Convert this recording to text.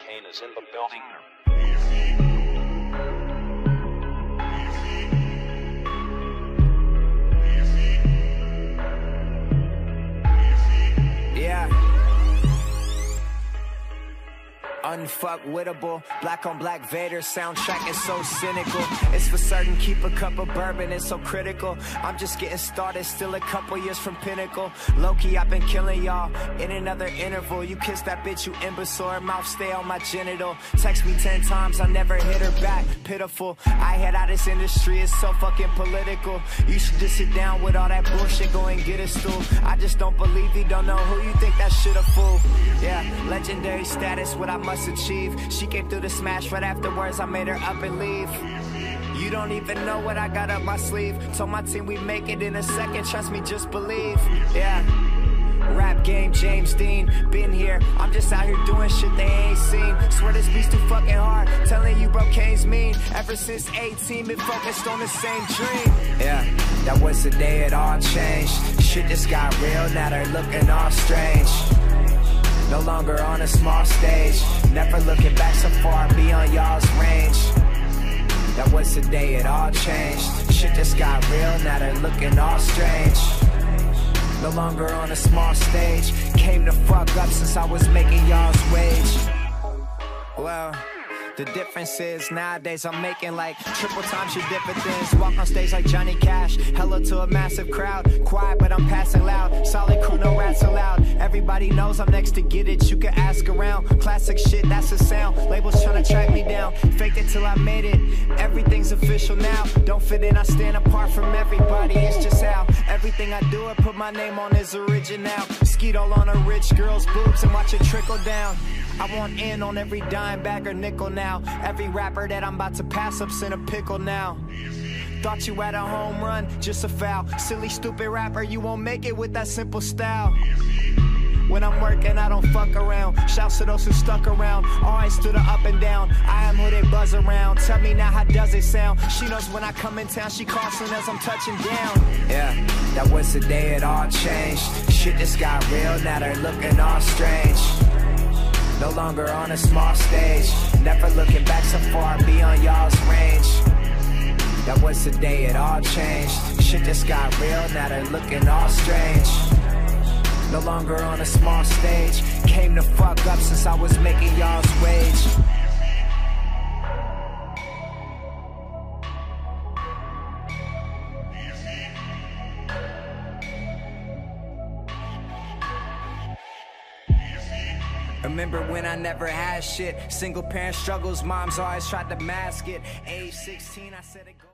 Kane is in the building. Unfuckwittable, black on black Vader soundtrack is so cynical. It's for certain, keep a cup of bourbon, it's so critical. I'm just getting started, still a couple years from pinnacle. Lowkey, I've been killing y'all in another interval. You kiss that bitch, you imbecile, her mouth stay on my genital. Text me 10 times, I never hit her back. Pitiful, I head out this industry, it's so fucking political. You should just sit down with all that bullshit, go and get a stool. I just don't believe you don't know who you think that shit a fool. Yeah, legendary status, what I must achieve. She came through the smash right afterwards, I made her up and leave. You don't even know what I got up my sleeve. Told my team we make it in a second, trust me, just believe. Yeah. Rap game, James Dean, been here. I'm just out here doing shit they ain't seen. Swear this beat's too fucking hard. Telling you, bro, Kane's mean. Ever since 18, been focused on the same dream. Yeah, that was the day it all changed. Shit just got real, now they're looking all strange. No longer on a small stage. Never looking back so far beyond y'all's range. That was the day it all changed. Shit just got real, now they're looking all strange. No longer on a small stage. Came to fuck up since I was making y'all's wage. Well. The difference is nowadays I'm making like triple times your dividends. Walk on stage like Johnny Cash, hello to a massive crowd. Quiet, but I'm passing loud. Solid Everybody knows I'm next to get it. You can ask around. Classic shit, that's the sound. Labels trying to track me down. Faked it till I made it. Everything's official now. Don't fit in, I stand apart from everybody. It's just how everything I do, I put my name on is original. Skeet all on a rich girl's boobs and watch it trickle down. I want in on every dime bag or nickel now. Every rapper that I'm about to pass up's in a pickle now. Thought you had a home run, just a foul. Silly, stupid rapper, you won't make it with that simple style. When I'm working, I don't fuck around. Shouts to those who stuck around. Always stood her up and down. I am who they buzz around. Tell me now, how does it sound? She knows when I come in town, she calls soon as I'm touching down. Yeah, that was the day it all changed. Shit just got real, now they're looking all strange. No longer on a small stage. Never looking back so far beyond y'all's range. That was the day it all changed. Shit just got real, now they're looking all strange. Longer on a small stage. Came to fuck up since I was making y'all's wage. Remember when I never had shit? Single parent struggles, moms always tried to mask it. Age 16, I said it.